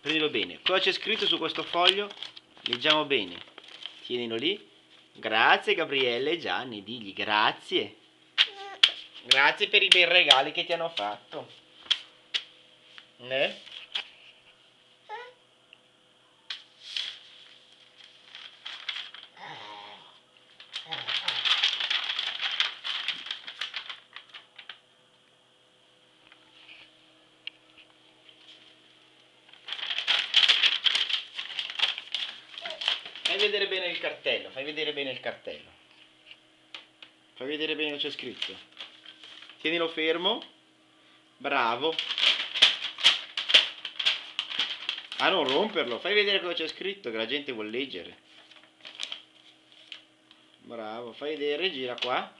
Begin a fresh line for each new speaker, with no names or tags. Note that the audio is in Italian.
prendilo bene. Cosa c'è scritto su questo foglio? Leggiamo bene. Tienilo lì. Grazie Gabriele e Gianni, digli grazie. Grazie per i bei regali che ti hanno fatto. Eh? Fai vedere bene il cartello, fai vedere bene il cartello. Fai vedere bene cosa c'è scritto. Tienilo fermo. Bravo. Ah, non romperlo. Fai vedere cosa c'è scritto, che la gente vuole leggere. Bravo, fai vedere, gira qua.